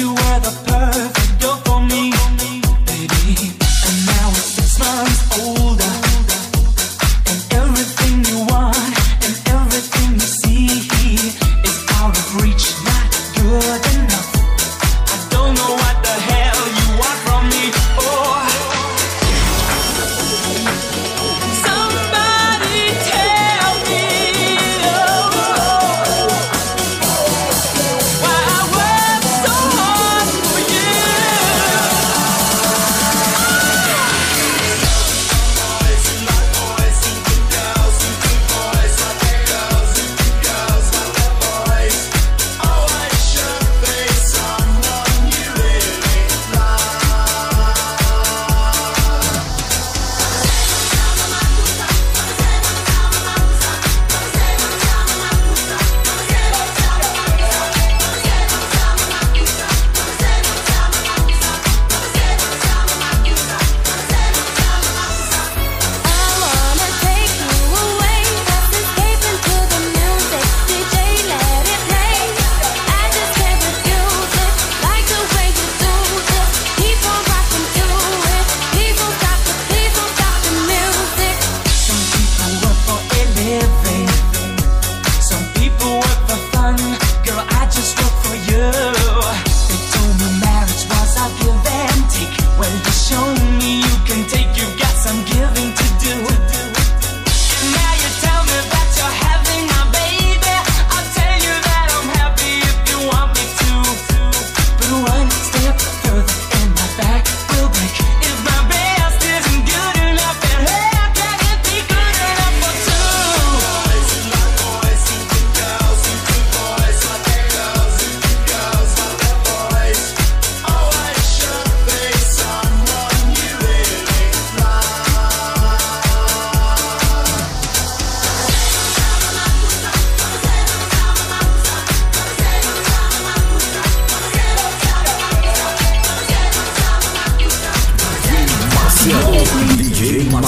you were the I'm giving